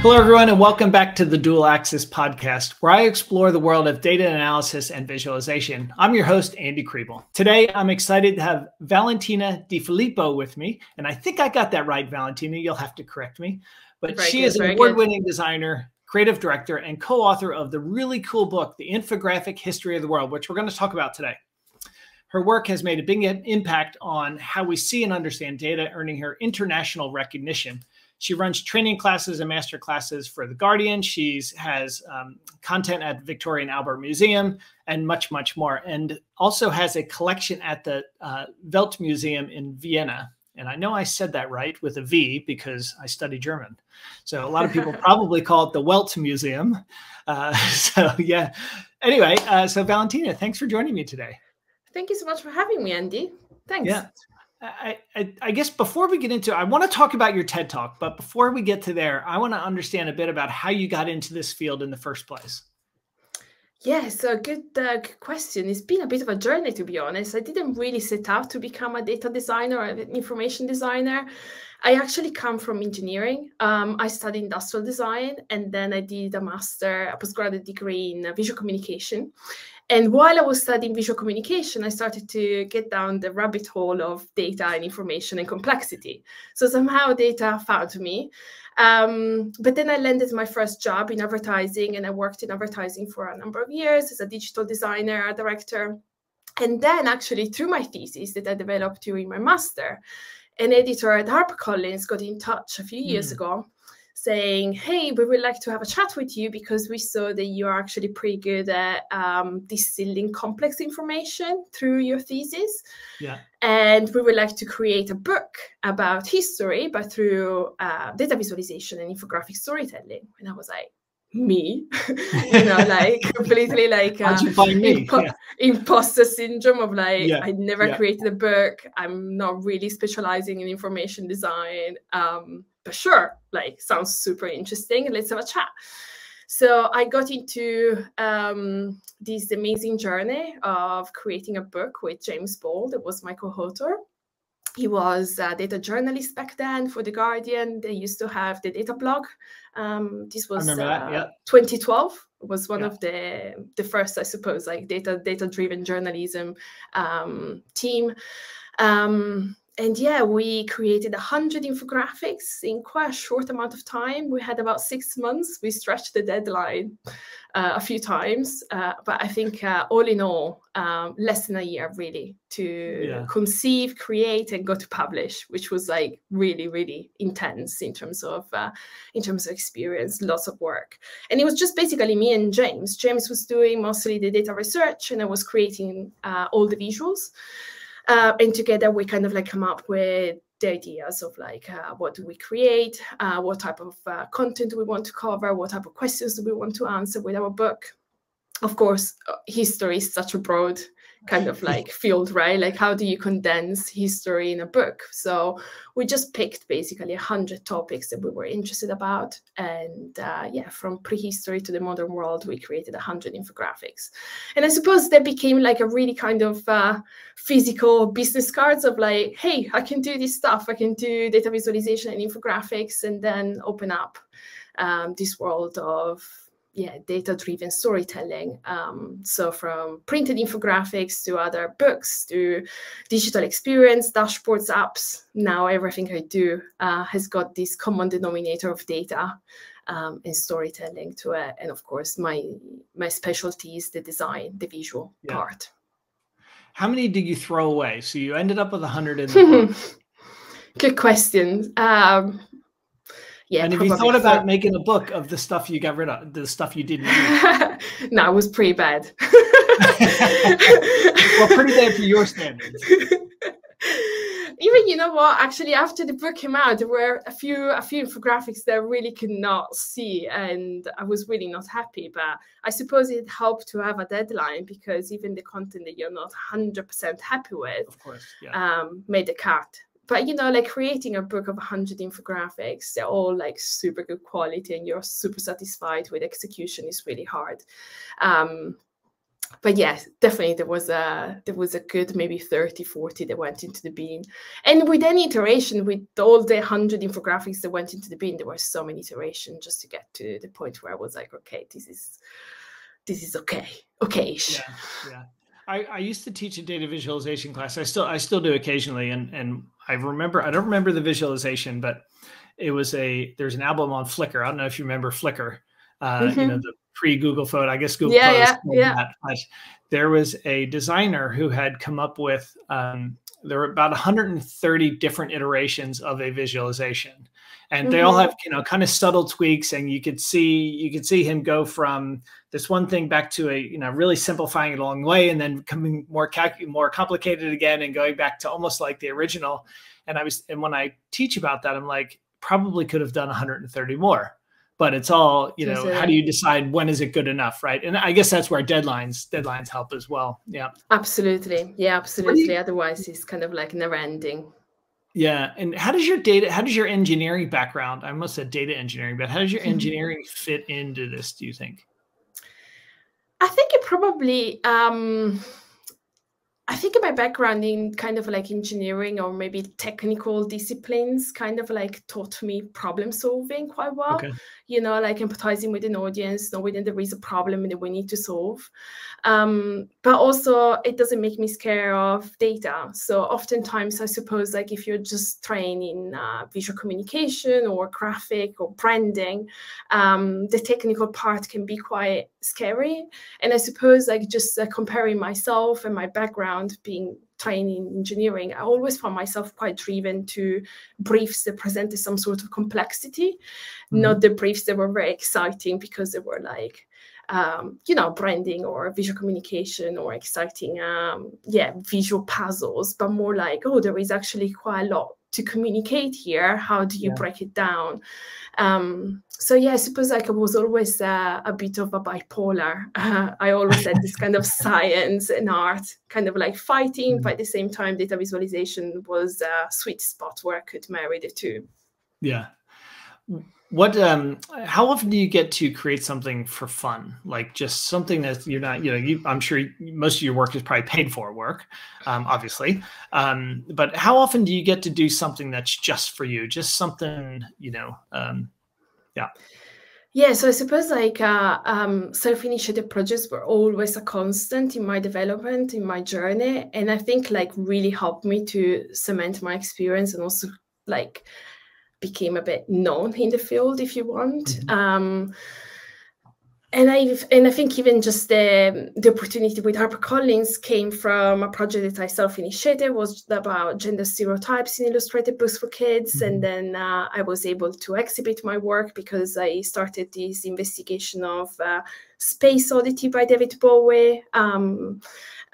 Hello, everyone, and welcome back to the Dual Axis podcast, where I explore the world of data analysis and visualization. I'm your host, Andy Kriebel. Today, I'm excited to have Valentina D'Efilippo with me. And I think I got that right, Valentina. You'll have to correct me. But she is an award winning designer, creative director, and co author of the really cool book, The Infographic History of the World, which we're going to talk about today. Her work has made a big impact on how we see and understand data, earning her international recognition. She runs training classes and master classes for The Guardian. She has um, content at Victoria and Albert Museum and much, much more. And also has a collection at the uh, Welt Museum in Vienna. And I know I said that right with a V because I study German. So a lot of people probably call it the Welt Museum. Uh, so, yeah. Anyway, uh, so Valentina, thanks for joining me today. Thank you so much for having me, Andy. Thanks. Yeah. I, I, guess before we get into I want to talk about your TED Talk, but before we get to there, I want to understand a bit about how you got into this field in the first place. Yeah, so good, uh, good question. It's been a bit of a journey, to be honest. I didn't really set out to become a data designer or an information designer. I actually come from engineering. Um, I studied industrial design and then I did a master, a postgraduate degree in visual communication. And while I was studying visual communication, I started to get down the rabbit hole of data and information and complexity. So somehow data found me. Um, but then I landed my first job in advertising, and I worked in advertising for a number of years as a digital designer, a director. And then, actually, through my thesis that I developed during my master, an editor at HarperCollins got in touch a few years mm. ago saying, Hey, we would like to have a chat with you because we saw that you are actually pretty good at um, distilling complex information through your thesis. Yeah. And we would like to create a book about history, but through uh, data visualization and infographic storytelling. And I was like, me you know like completely like uh, impo- yeah. imposter syndrome of like yeah. i never yeah. created a book i'm not really specializing in information design um but sure, like sounds super interesting. Let's have a chat. So I got into um, this amazing journey of creating a book with James Ball, that was my co-author. He was a data journalist back then for The Guardian. They used to have the data blog. Um, this was uh, yeah. 2012 was one yeah. of the the first, I suppose, like data data driven journalism um, team. Um, and yeah, we created 100 infographics in quite a short amount of time. We had about six months. We stretched the deadline uh, a few times, uh, but I think uh, all in all, um, less than a year really to yeah. conceive, create, and go to publish, which was like really, really intense in terms of uh, in terms of experience, lots of work. And it was just basically me and James. James was doing mostly the data research, and I was creating uh, all the visuals. Uh, and together we kind of like come up with the ideas of like uh, what do we create, uh, what type of uh, content do we want to cover, what type of questions do we want to answer with our book. Of course, uh, history is such a broad kind of like field, right? Like how do you condense history in a book? So we just picked basically a hundred topics that we were interested about, and uh, yeah, from prehistory to the modern world, we created a hundred infographics. And I suppose that became like a really kind of uh, physical business cards of like, hey, I can do this stuff. I can do data visualization and infographics, and then open up um, this world of yeah, data-driven storytelling. Um, so from printed infographics to other books to digital experience, dashboards, apps. Now everything I do uh, has got this common denominator of data um, and storytelling to it. And of course, my my specialty is the design, the visual yeah. part. How many did you throw away? So you ended up with a hundred in the Good question. Um, yeah. And have you thought about making a book of the stuff you got rid of, the stuff you didn't use? no, it was pretty bad. well, pretty bad for your standards. Even you know what? Actually, after the book came out, there were a few a few infographics that I really could not see, and I was really not happy. But I suppose it helped to have a deadline because even the content that you're not hundred percent happy with, of course, yeah. um, made the cut but you know like creating a book of 100 infographics they're all like super good quality and you're super satisfied with execution is really hard um, but yes, definitely there was a there was a good maybe 30, 40 that went into the bean. And with any iteration, with all the hundred infographics that went into the bean, there were so many iterations just to get to the point where I was like, okay, this is this is okay. Okay. Yeah. Yeah. I, I used to teach a data visualization class. I still I still do occasionally and and I remember I don't remember the visualization, but it was a there's an album on Flickr. I don't know if you remember Flickr. Uh, mm-hmm. you know, the pre Google photo. I guess Google yeah, yeah, yeah. That, but there was a designer who had come up with um, there were about 130 different iterations of a visualization, and mm-hmm. they all mm-hmm. have you know kind of subtle tweaks, and you could see you could see him go from this one thing back to a you know really simplifying it along the way, and then coming more calc- more complicated again, and going back to almost like the original. And I was and when I teach about that, I'm like probably could have done 130 more but it's all you know how do you decide when is it good enough right and i guess that's where deadlines deadlines help as well yeah absolutely yeah absolutely you, otherwise it's kind of like never ending yeah and how does your data how does your engineering background i must said data engineering but how does your engineering fit into this do you think? I think it probably um I think my background in kind of like engineering or maybe technical disciplines kind of like taught me problem solving quite well. Okay. You know, like empathizing with an audience, knowing that there is a problem that we need to solve. Um, but also, it doesn't make me scared of data. So, oftentimes, I suppose, like if you're just trained in uh, visual communication or graphic or branding, um, the technical part can be quite scary. And I suppose, like just uh, comparing myself and my background background being trained in engineering, I always found myself quite driven to briefs that presented some sort of complexity, mm-hmm. not the briefs that were very exciting because they were like, um, you know, branding or visual communication or exciting, um, yeah, visual puzzles, but more like, oh, there is actually quite a lot to communicate here how do you yeah. break it down um, so yeah i suppose like i was always uh, a bit of a bipolar uh, i always had this kind of science and art kind of like fighting mm-hmm. but at the same time data visualization was a sweet spot where i could marry the two yeah what um how often do you get to create something for fun? Like just something that you're not you know you, i'm sure most of your work is probably paid for work um, obviously. Um, but how often do you get to do something that's just for you? Just something you know um, yeah. Yeah, so I suppose like uh, um, self-initiated projects were always a constant in my development, in my journey, and I think like really helped me to cement my experience and also like became a bit known in the field, if you want. Mm-hmm. Um, and I and I think even just the the opportunity with HarperCollins came from a project that I self-initiated was about gender stereotypes in illustrated books for kids, mm-hmm. and then uh, I was able to exhibit my work because I started this investigation of uh, Space Oddity by David Bowie. Um,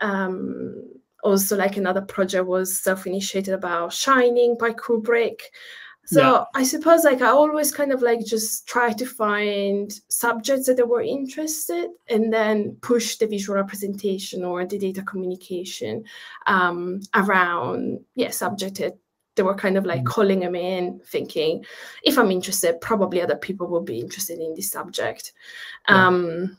um, also, like another project was self-initiated about Shining by Kubrick. So yeah. I suppose like I always kind of like just try to find subjects that they were interested and then push the visual representation or the data communication um, around yeah subject that they were kind of like mm-hmm. calling them in thinking if I'm interested probably other people will be interested in this subject. Yeah. Um,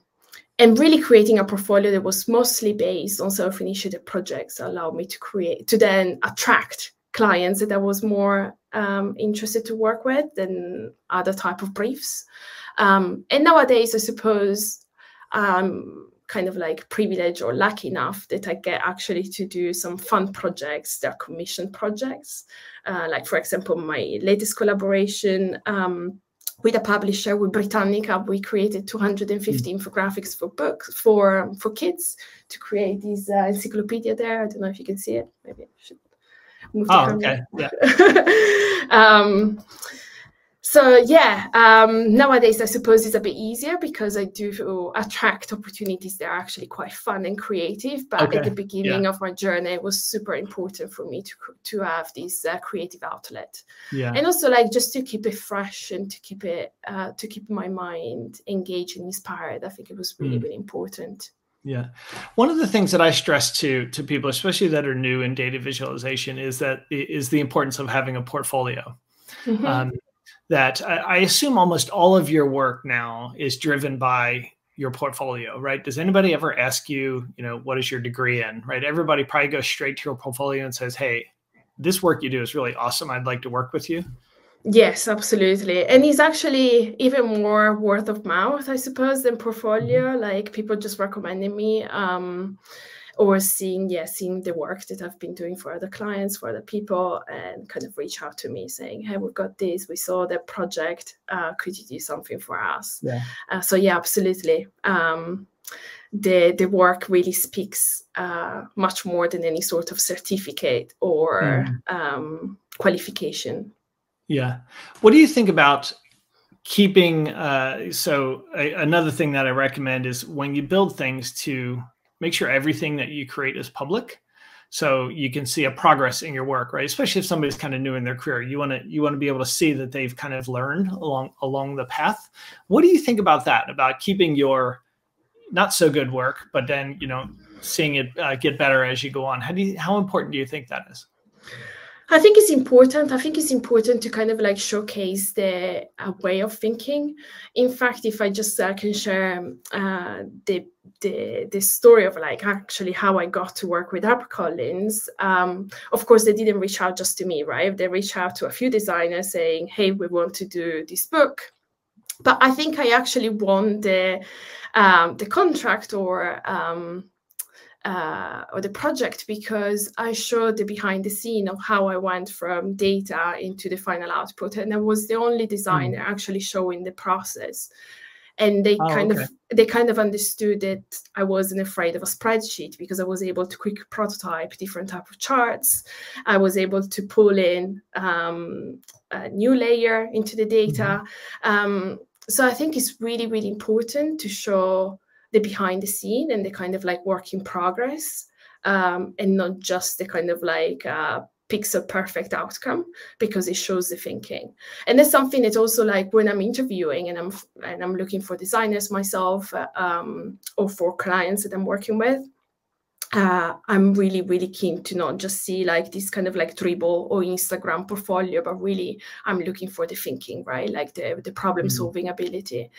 and really creating a portfolio that was mostly based on self-initiated projects allowed me to create to then attract clients that I was more um, interested to work with than other type of briefs. Um, and nowadays, I suppose I'm kind of like privileged or lucky enough that I get actually to do some fun projects. They're commission projects. Uh, like, for example, my latest collaboration um, with a publisher with Britannica, we created 250 mm. infographics for books for for kids to create this uh, encyclopedia there. I don't know if you can see it. Maybe I should oh, okay. Yeah. um, so yeah, um, nowadays I suppose it's a bit easier because I do attract opportunities that are actually quite fun and creative. But okay. at the beginning yeah. of my journey, it was super important for me to to have this uh, creative outlet. Yeah. And also like just to keep it fresh and to keep it uh, to keep my mind engaged and inspired. I think it was really mm. really important. Yeah. One of the things that I stress to to people, especially that are new in data visualization, is that is the importance of having a portfolio. Mm-hmm. Um, that I, I, assume almost all of your work now is driven by your portfolio, right? Does anybody ever ask you, you know, what is your degree in, right? Everybody probably goes straight to your portfolio and says, hey, this work you do is really awesome. I'd like to work with you. Yes, absolutely. And it's actually even more word of mouth, I suppose, than portfolio. Mm-hmm. Like people just recommending me. Um, or seeing yeah seeing the work that i've been doing for other clients for other people and kind of reach out to me saying hey we've got this we saw the project uh, could you do something for us yeah. Uh, so yeah absolutely um, the the work really speaks uh, much more than any sort of certificate or mm. um, qualification yeah. What do you think about keeping uh, so a, another thing that i recommend is when you build things to make sure everything that you create is public. So you can see a progress in your work right? Especially if somebody's kind of new in their career you want to you want to be able to see that they've kind of learned along along the path. What do you think about that about keeping your not so good work but then you know seeing it uh, get better as you go on? How do you how important do you think that is I think it's important. I think it's important to kind of like showcase the uh, way of thinking. In fact, if I just uh, can share uh, the, the the story of like actually how I got to work with HarperCollins. Um, of course, they didn't reach out just to me, right? They reached out to a few designers saying, "Hey, we want to do this book." But I think I actually won the um, the contract or um, uh, or the project because I showed the behind the scene of how I went from data into the final output, and I was the only designer mm. actually showing the process. And they oh, kind okay. of they kind of understood that I wasn't afraid of a spreadsheet because I was able to quick prototype different type of charts. I was able to pull in um, a new layer into the data. Mm-hmm. Um, so I think it's really really important to show the behind the scene and the kind of like work in progress um, and not just the kind of like uh, pixel perfect outcome because it shows the thinking. And that's something that also like when i'm interviewing and i'm and i'm looking for designers myself uh, um, or for clients that i'm working with uh, I'm really, really keen to not just see like this kind of like Dribbble or Instagram portfolio, but really I'm looking for the thinking, right? Like the, the problem mm-hmm. solving mm-hmm. ability.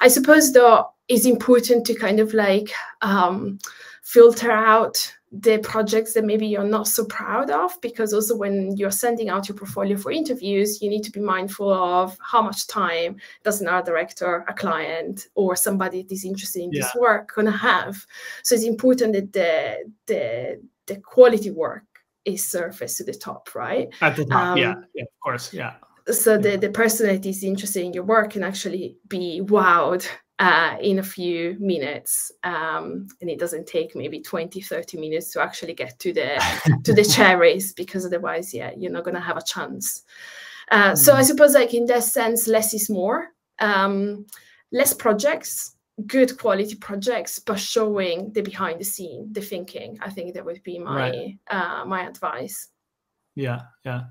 I suppose though it's important to kind of like um, filter out the projects that maybe you're not so proud of because also when you're sending out your portfolio for interviews you need to be mindful of how much time does an art director a client or somebody that is interested in yeah. this work gonna have so it's important that the the the quality work is surfaced to the top right at the top um, yeah, yeah of course yeah so yeah. the, the person that is interested in your work can actually be wowed uh, in a few minutes um, and it doesn't take maybe 20 30 minutes to actually get to the to the cherries because otherwise yeah you're not going to have a chance uh, mm. so i mm. suppose like in that sense less is more um, less projects good quality projects but showing the behind the scene the thinking i think that would be my right. uh, my advice yeah yeah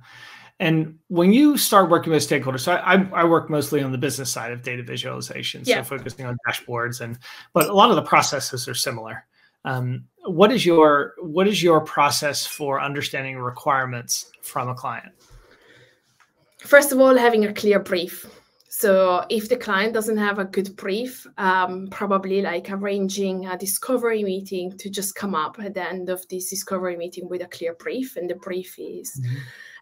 and when you start working with stakeholders, so I, I work mostly on the business side of data visualization, yeah. so focusing on dashboards, and but a lot of the processes are similar. Um, what is your what is your process for understanding requirements from a client? First of all, having a clear brief. So if the client doesn't have a good brief, um, probably like arranging a discovery meeting to just come up at the end of this discovery meeting with a clear brief, and the brief is. Mm-hmm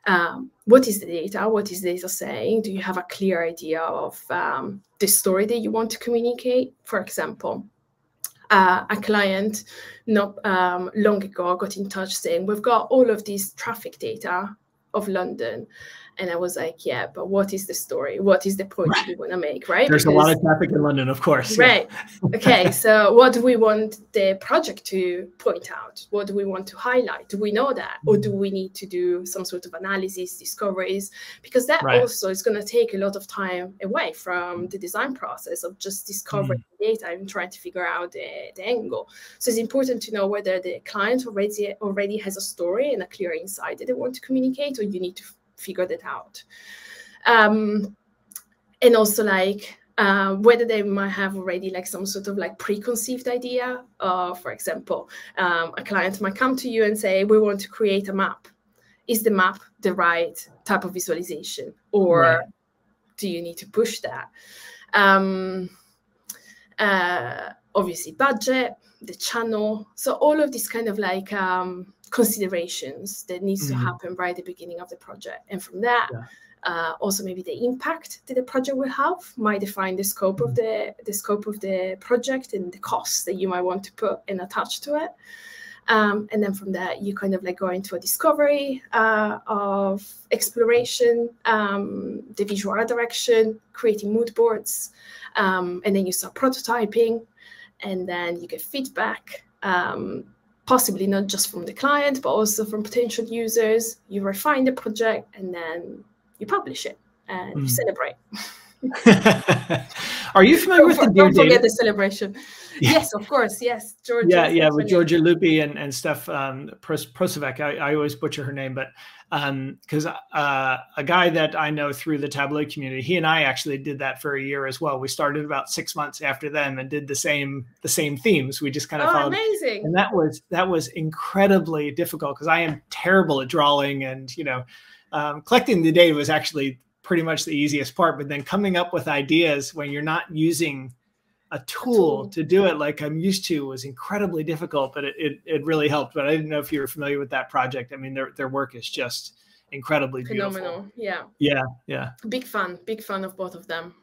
um, what is the data? What is the data saying? Do you have a clear idea of um, the story that you want to communicate? For example, uh, a client not um, long ago got in touch saying, We've got all of these traffic data of London. And I was like, yeah, but what is the story? What is the point right. we want to make, right? There's because, a lot of traffic in London, of course. Right. Yeah. okay. So what do we want the project to point out? What do we want to highlight? Do we know that? Or do we need to do some sort of analysis, discoveries? Because that right. also is going to take a lot of time away from the design process of just discovering mm. data and trying to figure out the, the angle. So it's important to know whether the client already already has a story and a clear insight that they want to communicate, or you need to figure it out. Um, and also like uh, whether they might have already like some sort of like preconceived idea. Uh, for example, um, a client might come to you and say, "We want to create a map. Is the map the right type of visualization, or right. do you need to push that?" Um, uh, obviously budget, the channel. So all of these kind of like um, considerations that needs mm-hmm. to happen right at the beginning of the project. And from that, yeah. uh, also maybe the impact that the project will have might define the scope mm-hmm. of the the scope of the project and the costs that you might want to put and attach to it. Um, and then from there, you kind of like go into a discovery uh, of exploration, um, the visual art direction, creating mood boards, um, and then you start prototyping, and then you get feedback, um, possibly not just from the client, but also from potential users. You refine the project, and then you publish it and mm. you celebrate. Are you familiar with the Dear Don't forget the celebration. Yeah. Yes, of course. Yes, Giorgia. Yeah, yeah, with Giorgia Lupi and and Steph um, Prosovec. I, I always butcher her name, but because um, uh, a guy that I know through the tableau community, he and I actually did that for a year as well. We started about six months after them and did the same the same themes. We just kind of oh, followed, amazing, and that was that was incredibly difficult because I am terrible at drawing, and you know, um, collecting the data was actually pretty much the easiest part. But then coming up with ideas when you're not using a tool, a tool, to do it like I'm used to was incredibly difficult, but it, it, it, really helped. But I didn't know if you were familiar with that project. I mean, their, their work is just incredibly phenomenal. Beautiful. Yeah. Yeah. Yeah. Big fan, big fan of both of them.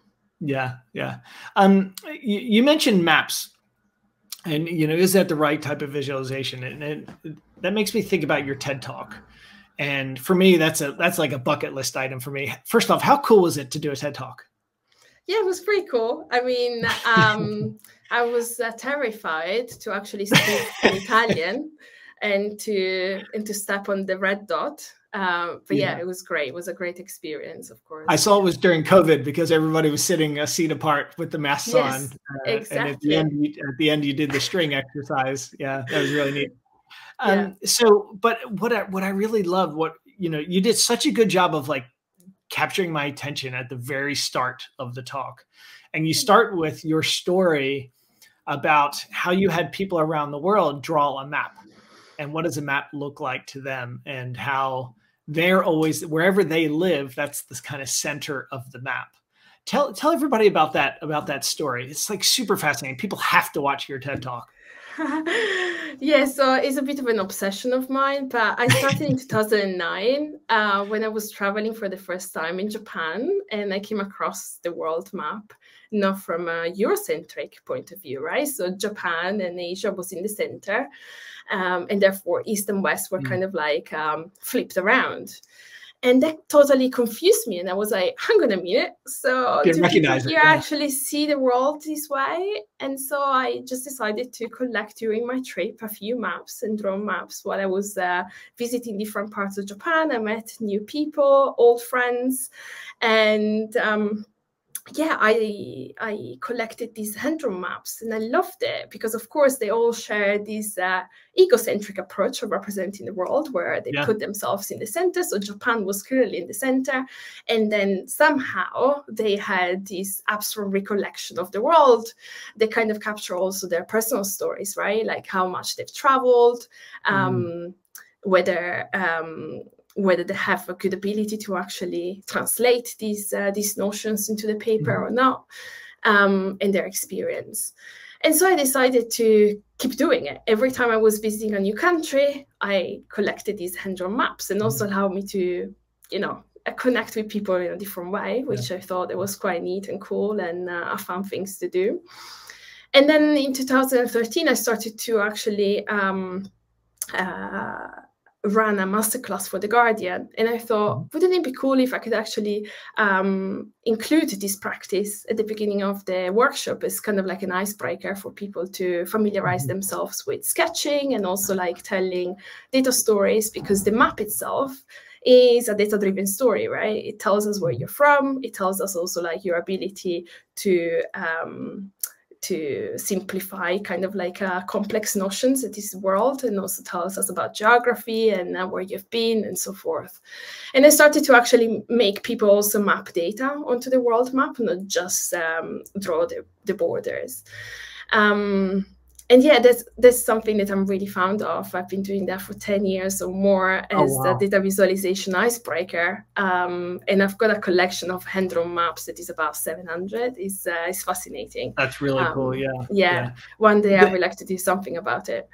Yeah. Yeah. Um, you, you mentioned maps and, you know, is that the right type of visualization? And, and that makes me think about your TED talk. And for me, that's a that's like a bucket list item for me. First off, how cool was it to do a TED talk? Yeah, it was pretty cool. I mean, um, I was uh, terrified to actually speak Italian and to and to step on the red dot. Um, but yeah. yeah. it was great. It was a great experience, of course. I saw it was during COVID because everybody was sitting a seat apart with the masks yes, on. Uh, exactly. And at the end, you, at the end, you did the string exercise. Yeah, that was really neat. Um, yeah. So, but what I, what I really love, what you know, you did such a good job of like capturing my attention at the very start of the talk, and you mm-hmm. start with your story about how you had people around the world draw a map, and what does a map look like to them, and how they're always wherever they live, that's the kind of center of the map. Tell tell everybody about that about that story. It's like super fascinating. People have to watch your TED talk. yeah, so it's a bit of an obsession of mine, but I started in 2009 uh, when I was traveling for the first time in Japan and I came across the world map, not from a Eurocentric point of view, right? So Japan and Asia was in the center, um, and therefore East and West were mm. kind of like um, flipped around and that totally confused me and i was like hang on a minute so do recognize you yeah. actually see the world this way and so i just decided to collect during my trip a few maps and draw maps while i was uh, visiting different parts of japan i met new people old friends and um, yeah, I I collected these hand-drawn maps and I loved it because of course they all share this uh, egocentric approach of representing the world where they yeah. put themselves in the center. So Japan was clearly in the center, and then somehow they had this abstract recollection of the world. They kind of capture also their personal stories, right? Like how much they've traveled, mm. um, mm. whether um, whether they have a good ability to actually translate these uh, these notions into the paper mm-hmm. or not, um, and their experience. And so I decided to keep doing it. Every time I was visiting a new country, I collected these hand-drawn maps and also mm-hmm. allowed me to, you know, uh, connect with people in a different way, which yeah. I thought it was quite neat and cool and uh, fun things to do. And then in 2013, I started to actually um, uh, ran a masterclass for the Guardian, and I thought, mm-hmm. wouldn't it be cool if I could actually um, include this practice at the beginning of the workshop as kind of like an icebreaker for people to familiarize mm-hmm. themselves with sketching and also like telling data stories because the map itself is a data driven story right it tells us where mm-hmm. you're from it tells us also like your ability to um, to simplify kind of like uh, complex notions in this world and also tells us about geography and uh, where you've been and so forth. And I started to actually make people also map data onto the world map, not just um, draw the, the borders. Um, and yeah, that's that's something that I'm really fond of. I've been doing that for 10 years or more oh, as oh, wow. the data visualization icebreaker. Um, and I've got a collection of hand-drawn maps that is about 700. It's, uh, it's fascinating. That's really um, cool, yeah. yeah. yeah. One day I would like to do something about it.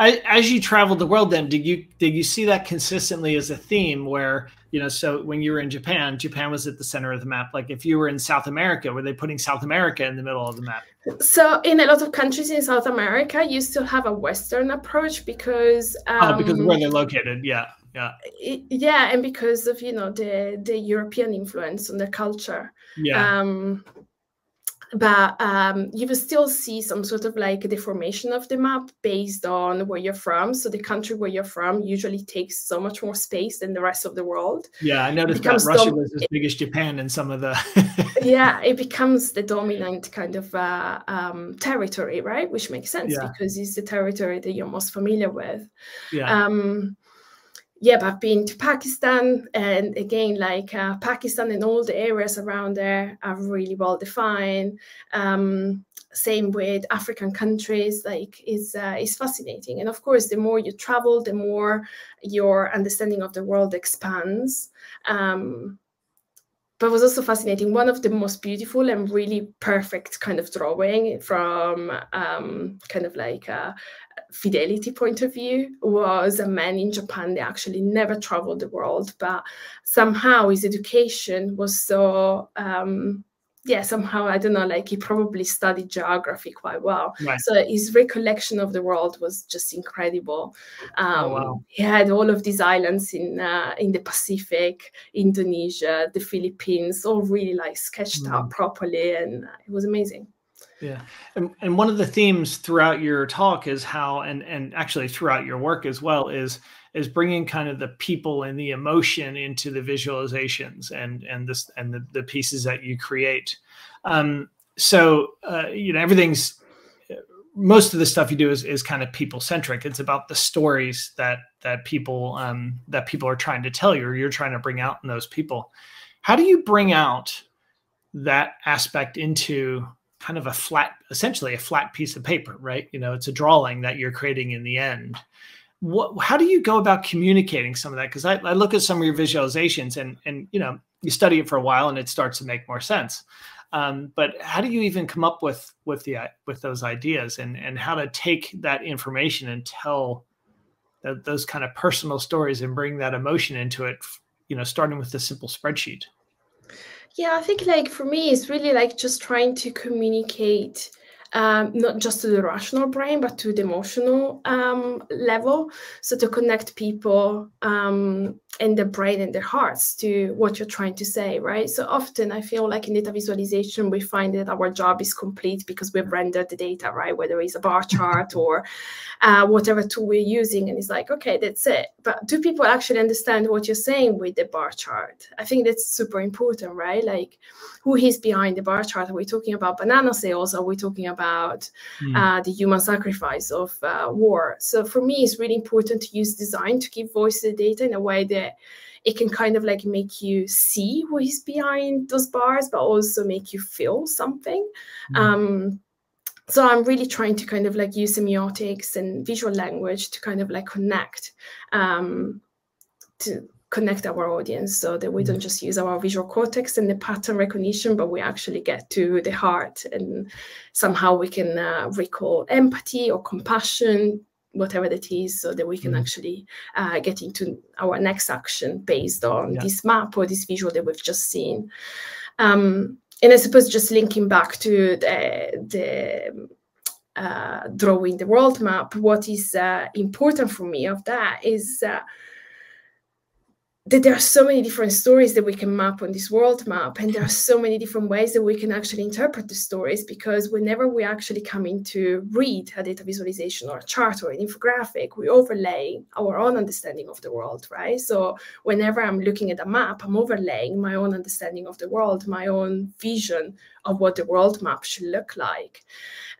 As you traveled the world then, did you did you see that consistently as a theme where you know so when you were in japan japan was at the center of the map. Like if you were in south america were they putting south america in the middle of the map? So in a lot of countries in south america you still have a western approach because um, oh because where they're located. Yeah yeah. Yeah and because of you know the the european influence on the culture. Yeah. Um but um, you will still see some sort of like a deformation of the map based on where you're from. So the country where you're from usually takes so much more space than the rest of the world. Yeah, I noticed that Russia was as big as Japan in some of the. yeah, it becomes the dominant kind of uh, um, territory, right? Which makes sense yeah. because it's the territory that you're most familiar with. Yeah. Um, yeah, I've been to Pakistan, and again, like uh, Pakistan and all the areas around there are really well defined. Um, same with African countries, like is uh, is fascinating. And of course, the more you travel, the more your understanding of the world expands. Um, but it was also fascinating. One of the most beautiful and really perfect kind of drawing from um, kind of like a fidelity point of view was a man in Japan that actually never traveled the world, but somehow his education was so um, yeah, somehow I don't know, like he probably studied geography quite well. Right. So his recollection of the world was just incredible. Oh, um, oh, wow. He had all of these islands in uh, in the Pacific, Indonesia, the Philippines, all really like sketched mm. out properly, and it was amazing. Yeah, and and one of the themes throughout your talk is how, and and actually throughout your work as well, is is bringing kind of the people and the emotion into the visualizations and and this and the, the pieces that you create. Um, so uh, you know everything's most of the stuff you do is, is kind of people centric it's about the stories that that people um, that people are trying to tell you or you're trying to bring out in those people. How do you bring out that aspect into kind of a flat essentially a flat piece of paper right? You know it's a drawing that you're creating in the end. What how do you go about communicating some of that? Because I, I, look at some of your visualizations and and you know you study it for a while and it starts to make more sense. Um, but how do you even come up with with the with those ideas and and how to take that information and tell those kind of personal stories and bring that emotion into it you know starting with a simple spreadsheet yeah i think like for me it's really like just trying to communicate um, not just to the rational brain, but to the emotional um, level. So to connect people um, and their brain and their hearts to what you're trying to say, right? So often I feel like in data visualization, we find that our job is complete because we've rendered the data, right? Whether it's a bar chart or uh, whatever tool we're using. And it's like, okay, that's it. But do people actually understand what you're saying with the bar chart? I think that's super important, right? Like who is behind the bar chart? Are we talking about banana sales? Are we talking about mm. uh, the human sacrifice of uh, war? So for me, it's really important to use design to give voice to the data in a way that it can kind of like make you see what is behind those bars, but also make you feel something. Mm. Um, so I'm really trying to kind of like use semiotics and visual language to kind of like connect um, to connect our audience so that we don't mm. just use our visual cortex and the pattern recognition, but we actually get to the heart and somehow we can uh, recall empathy or compassion, whatever that is, so that we can mm. actually uh, get into our next action based on yeah. this map or this visual that we've just seen. Um, and I suppose just linking back to the, the uh, drawing the world map, what is uh, important for me of that is uh, that there are so many different stories that we can map on this world map and there are so many different ways that we can actually interpret the stories because whenever we actually come in to read a data visualization or a chart or an infographic we overlay our own understanding of the world right? So whenever i'm looking at a map i'm overlaying my own understanding of the world my own vision of what the world map should look like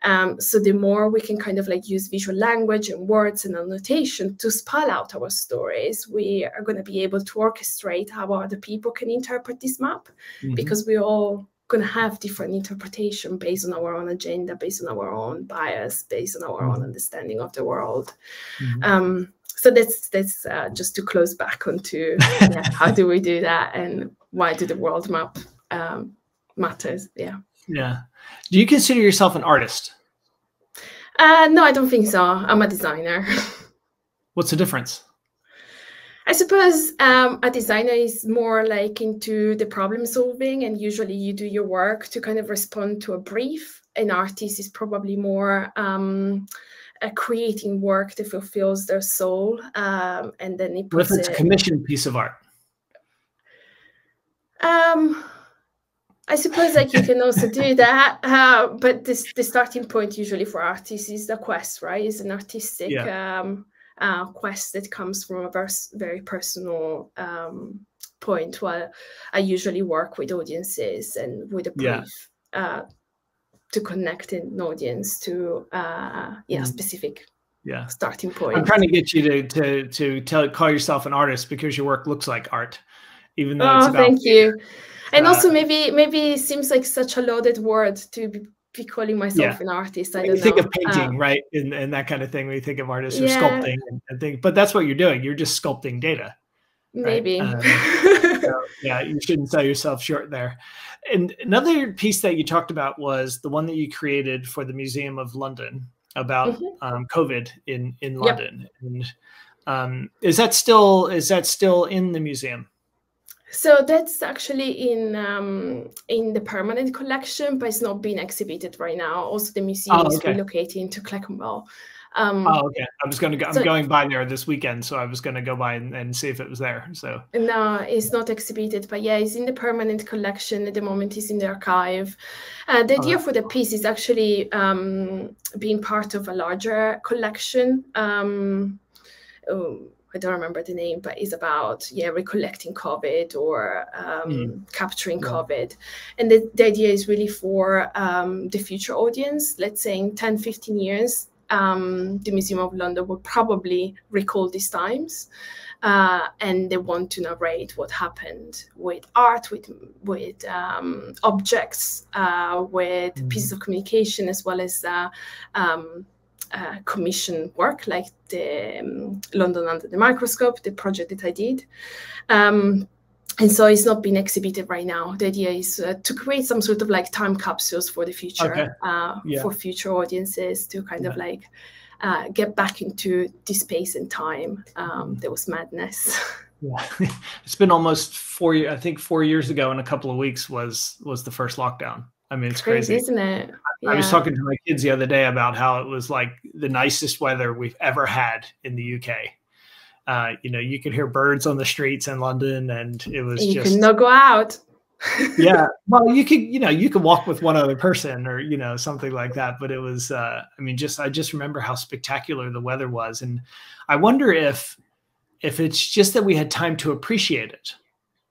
um, so the more we can kind of like use visual language and words and annotation to spell out our stories, we are going to be able to orchestrate how other people can interpret this map mm-hmm. because we all going to have different interpretation based on our own agenda, based on our own bias, based on our own mm-hmm. understanding of the world. Mm-hmm. Um, so that's that's uh, just to close back onto yeah, how do we do that and why do the world map um, matters? Yeah. Yeah. Do you consider yourself an artist? Uh, no, I don't think so. I'm a designer. What's the difference? I suppose um, a designer is more like into the problem solving, and usually you do your work to kind of respond to a brief. An artist is probably more um, a creating work that fulfills their soul, um, and then it. What if it's a commissioned piece of art? Um, I suppose like you can also do that, uh, but this the starting point usually for artists is the quest, right? Is an artistic yeah. um, uh, quest that comes from a very, very personal um, point. While I usually work with audiences and with a brief yeah. uh, to connect an audience to uh, yeah mm. specific yeah starting point. I'm trying to get you to to to tell call yourself an artist because your work looks like art, even though oh, thank you. And uh, also maybe maybe it seems like such a loaded word to be, be calling myself yeah. an artist. I don't you think of painting, um, right, and, and that kind of thing. When you think of artists or sculpting and, and things, but that's what you're doing. You're just sculpting data. Right? Maybe. Um, so, yeah, you shouldn't sell yourself short there. And another piece that you talked about was the one that you created for the Museum of London about mm-hmm. um, COVID in in London. Yep. And um, is that still is that still in the museum? So that's actually in um, in the permanent collection, but it's not being exhibited right now. Also, the museum oh, okay. is relocating to Clerkenwell. Um, oh, okay. I was going to go. I'm so, going by there this weekend, so I was going to go by and, and, see if it was there. So no, it's not exhibited, but yeah, it's in the permanent collection at the moment. It's in the archive. Uh, the idea for the piece is actually um, being part of a larger collection. Um, oh, I don't remember the name, but it's about yeah recollecting COVID or um, mm. capturing yeah. COVID, and the, the idea is really for um, the future audience. Let's say in 10, 15 years, um, the Museum of London will probably recall these times. Uh, and they want to narrate what happened with art, with with um, objects, uh, with mm. pieces of communication, as well as uh, um, uh, commission work, like the um, London under the microscope, the project that I did. Um, and so it's not being exhibited right now. The idea is uh, to create some sort of like time capsules for the future, okay. uh, yeah. for future audiences to kind yeah. of like uh, get back into the space and time. Um, mm-hmm. there was madness. Yeah. it's been almost four. I think four years ago in a couple of weeks was was the first lockdown. I mean, it's crazy, crazy. isn't it? Yeah. I was talking to my kids the other day about how it was like the nicest weather we've ever had in the UK uh, you know, you could hear birds on the streets in London, and it was you just not go out. yeah, well, you could, you know, you could walk with one other person, or you know, something like that. But it was, uh, I mean, just I just remember how spectacular the weather was, and I wonder if if it's just that we had time to appreciate it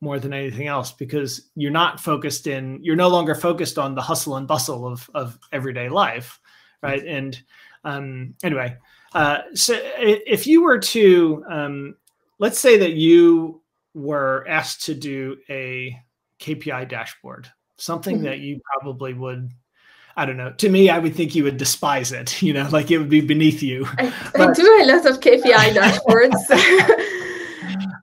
more than anything else because you're not focused in you're no longer focused on the hustle and bustle of of everyday life right and um anyway uh, so if you were to, um, let's say that you were asked to do a KPI dashboard, something mm-hmm. that you probably would, I don't know, to me, I would think you would despise it, you know, like it would be beneath you. I, but, I do a lot of KPI dashboards.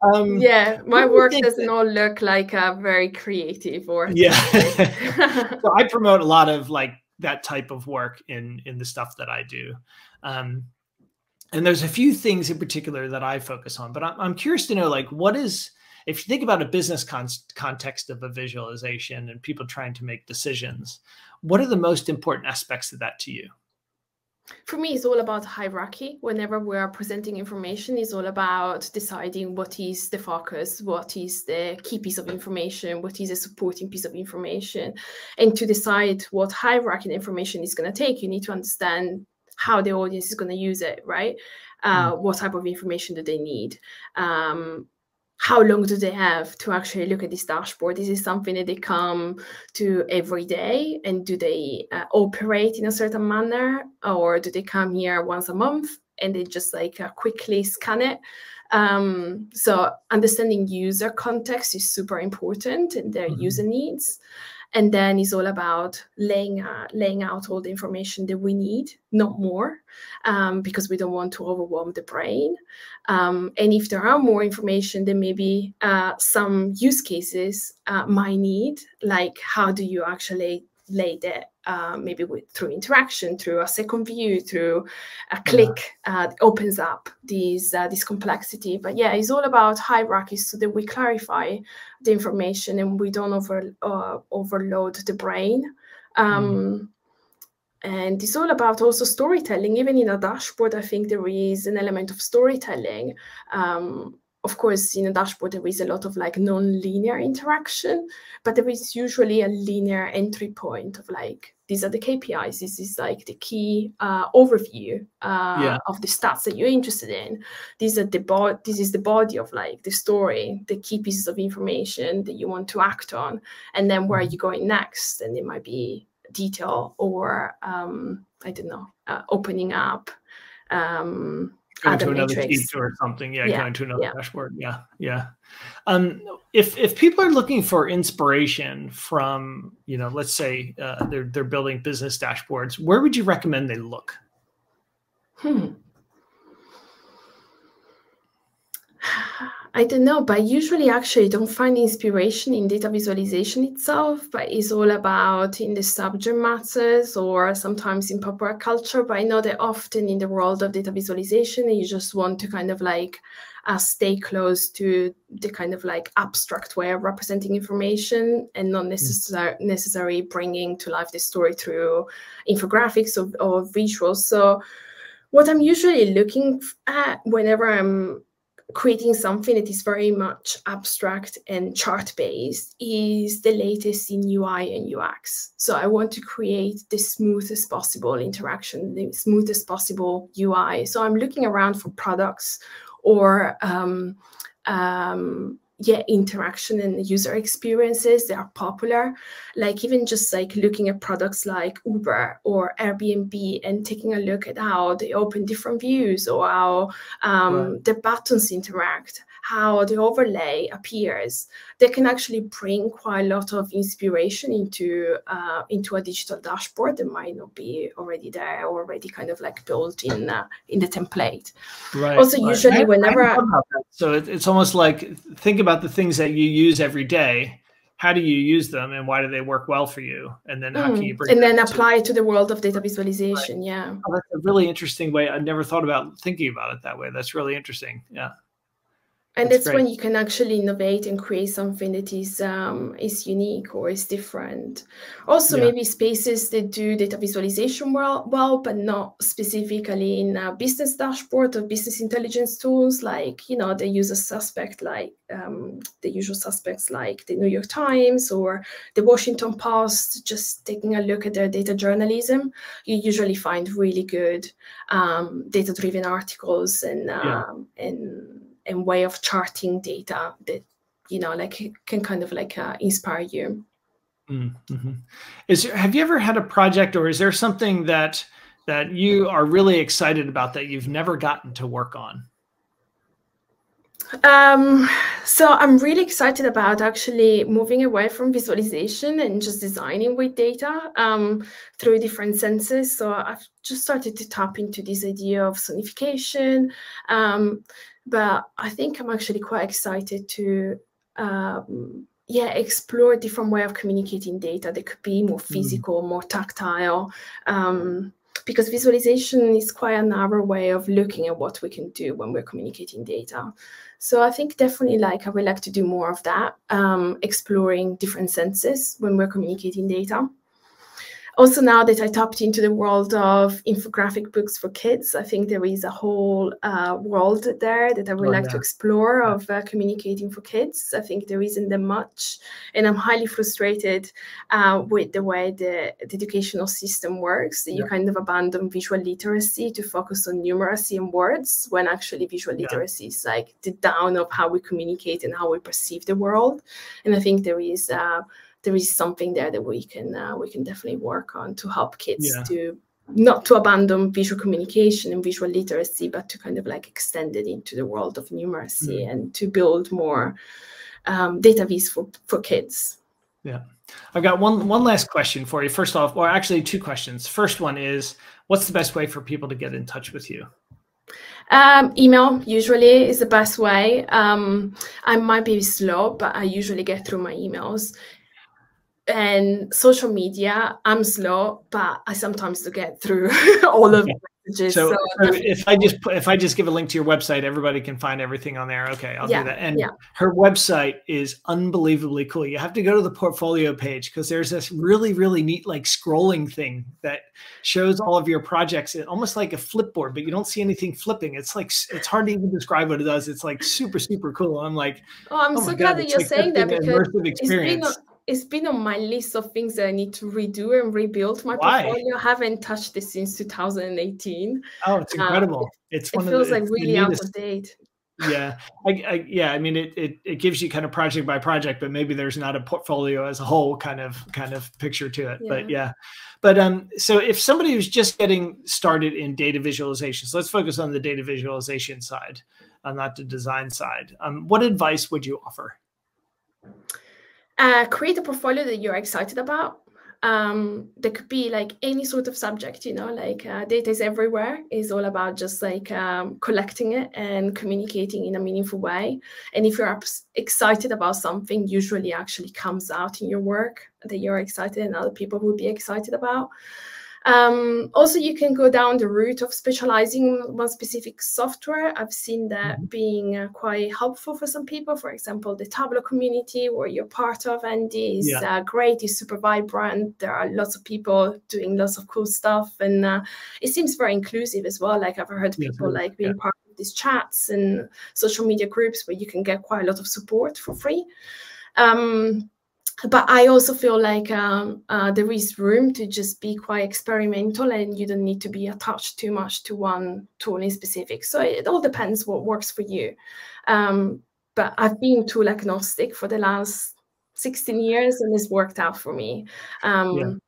Um, yeah, my work doesn't that, all look like a very creative or yeah. so I promote a lot of like that type of work in in the stuff that I do. Um, and there's a few things in particular that I focus on, but I'm, I'm curious to know like what is if you think about a business con- context of a visualization and people trying to make decisions, what are the most important aspects of that to you? For me, it's all about hierarchy. Whenever we are presenting information, it's all about deciding what is the focus, what is the key piece of information, what is a supporting piece of information. And to decide what hierarchy information is going to take, you need to understand how the audience is going to use it, right? Uh, mm. What type of information do they need? Um, how long do they have to actually look at this dashboard? Is it something that they come to every day? And do they uh, operate in a certain manner? Or do they come here once a month and they just like uh, quickly scan it? Um, so understanding user context is super important and their mm-hmm. user needs. And then it's all about laying uh, laying out all the information that we need not more um, because we don't want to overwhelm the brain. Um, and if there are more information then maybe uh, some use cases uh, might need like how do you actually that uh, maybe with, through interaction, through a second view, through a click, uh, opens up these uh, this complexity. But yeah, it's all about hierarchies so that we clarify the information and we don't over uh, overload the brain. Um, mm. And it's all about also storytelling. Even in a dashboard, I think there is an element of storytelling. Um, of course, in a dashboard, there is a lot of like non-linear interaction, but there is usually a linear entry point of like, these are the KPIs. This is like the key uh, overview uh, yeah. of the stats that you're interested in. These are the bo- This is the body of like the story, the key pieces of information that you want to act on, and then where are you going next? And it might be detail or um, I don't know, uh, opening up. Um, going to another sheet or something. Yeah, yeah, going to another yeah. dashboard. Yeah, yeah. Um, if if people are looking for inspiration from, you know, let's say uh, they're they're building business dashboards, where would you recommend they look? Hmm. I don't know, but usually actually don't find inspiration in data visualization itself, but it's all about in the subject matters or sometimes in popular culture. But I know that often in the world of data visualization, you just want to kind of like uh, stay close to the kind of like abstract way of representing information and not necessarily mm. necessarily bringing to life the story through infographics or, or visuals. So what I'm usually looking at whenever I'm creating something that is very much abstract and chart based is the latest in UI and UX. So I want to create the smoothest possible interaction, the smoothest possible UI. So I'm looking around for products or um, um, yeah interaction and user experiences they are popular like even just like looking at products like uber or airbnb and taking a look at how they open different views or how um, right. the buttons interact how the overlay appears, they can actually bring quite a lot of inspiration into uh, into a digital dashboard that might not be already there or already kind of like built in uh, in the template. Right. Also, right. usually I, whenever I so it, it's almost like think about the things that you use every day. How do you use them and why do they work well for you? And then how mm. can you bring and then apply it to the world of data visualization right. yeah. Oh, that's a really interesting way. I never thought about thinking about it that way. That's really interesting. Yeah and that's, that's when you can actually innovate and create something that is um, is unique or is different. Also, yeah. maybe spaces that do data visualization well, well, but not specifically in a business dashboard or business intelligence tools. Like you know, they use a suspect like um, the usual suspects like the New York Times or the Washington Post. Just taking a look at their data journalism, you usually find really good um, data-driven articles and yeah. Um, and and way of charting data that you know like can kind of like uh, inspire you mm-hmm. is there, have you ever had a project or is there something that that you are really excited about that you've never gotten to work on um, so I'm really excited about actually moving away from visualization and just designing with data um, through different senses. So I've just started to tap into this idea of sonification. Um, but I think I'm actually quite excited to um, yeah explore a different way of communicating data that could be more mm. physical, mm. more tactile. Um, because visualization is quite a narrow way of looking at what we can do when we're communicating data. So I think definitely like I would like to do more of that, um, exploring different senses when we're communicating data also now that I tapped into the world of infographic books for kids, I think there is a whole uh, world there that I would oh, like yeah. to explore yeah. of uh, communicating for kids. I think there isn't that much, and I'm highly frustrated uh, with the way the, the, educational system works. That yeah. you kind of abandon visual literacy to focus on numeracy and words, when actually visual literacy is like the down of how we communicate and how we perceive the world. And I think there is uh, there is something there that we can uh, we can definitely work on to help kids yeah. to not to abandon visual communication and visual literacy, but to kind of like extend it into the world of numeracy mm. and to build more um, data vis for, for kids. Yeah. I've got one one last question for you. First off, or actually two questions. First one is, what's the best way for people to get in touch with you? Um, email usually is the best way. Um, I might be slow, but I usually get through my emails. And social media, I'm slow, but I sometimes do get through all of so, so, if I just put, if I just give a link to your website, everybody can find everything on there. Okay, I'll yeah, do that. And yeah. her website is unbelievably cool. You have to go to the portfolio page because there's this really really neat like scrolling thing that shows all of your projects, It, almost like a flipboard, but you don't see anything flipping. It's like it's hard to even describe what it does. It's like super super cool. I'm like, oh, I'm oh so glad God, that you're like saying that because experience it's been on my list of things that I need to redo and rebuild my Why? portfolio. I haven't touched this since 2018. Oh, it's um, incredible! Um, it's it feels the, like really out of date. Yeah, I, I, yeah. I mean, it, it it gives you kind of project by project, but maybe there's not a portfolio as a whole kind of kind of picture to it. Yeah. But yeah, but um, so if somebody who's just getting started in data visualization, so let's focus on the data visualization side, uh, not the design side. Um, what advice would you offer? Uh, create a portfolio that you're excited about. Um, there could be like any sort of subject, you know, like uh, data is everywhere is all about just like um, collecting it and communicating in a meaningful way. And if you're excited about something, usually actually comes out in your work that you're excited and other people would be excited about. Um, also, you can go down the route of specializing one specific software. I've seen that mm-hmm. being uh, quite helpful for some people. For example, the Tableau community, where you're part of, Andy, is yeah. uh, great. It's super vibrant. There are lots of people doing lots of cool stuff, and uh, it seems very inclusive as well. Like I've heard people like being yeah. part of these chats and social media groups where you can get quite a lot of support for free. Um, but I also feel like um, uh, there is room to just be quite experimental and you don't need to be attached too much to one tool in specific. So it all depends what works for you. Um, but I've been tool agnostic for the last 16 years and it's worked out for me. Um,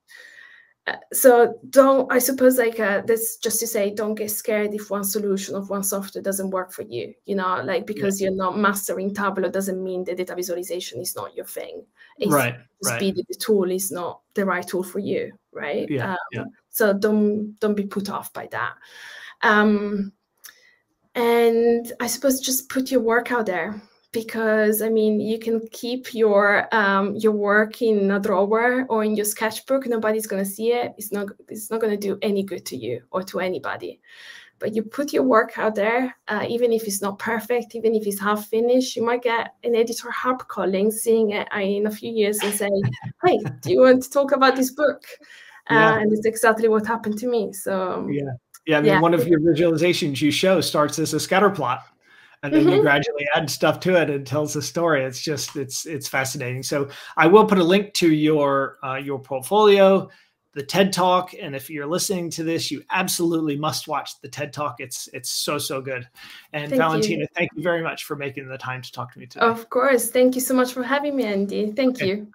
so don't i suppose like uh, that's just to say don't get scared if one solution of one software doesn't work for you you know like because yeah. you're not mastering tableau doesn't mean the data visualization is not your thing it's right speed right. the tool is not the right tool for you right yeah, um, yeah. so don't don't be put off by that um and i suppose just put your work out there because I mean you can keep your um, your work in a drawer or in your sketchbook. Nobody's gonna see it. It's not it's not gonna do any good to you or to anybody. But you put your work out there, uh, even if it's not perfect, even if it's half finished, you might get an editor HarperCollins, seeing it uh, in a few years and say, "Hey, do you want to talk about this book?" Uh, yeah. and it's exactly what happened to me. So yeah, yeah. I mean, yeah. one of your visualizations you show starts as a scatter plot and then mm-hmm. you gradually add stuff to it and tells the story. It's just it's it's fascinating. So i will put a link to your uh, your portfolio the ted talk and if you're listening to this you absolutely must watch the ted talk. It's it's so so good. And thank valentina you. thank you very much for making the time to talk to me today. Of course. Thank you so much for having me andy. Thank okay. you